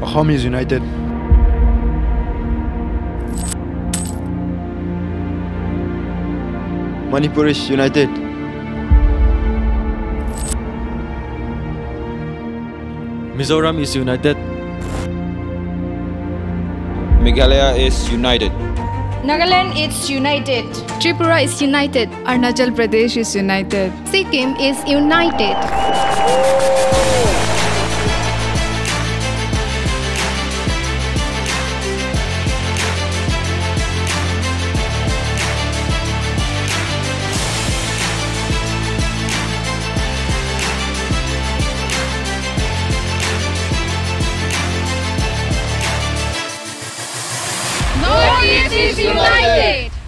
Ahom is united. Manipur is united. Mizoram is united. Meghalaya is united. Nagaland is united. Tripura is united. Arunachal Pradesh is united. Sikkim is united. Northeast is united.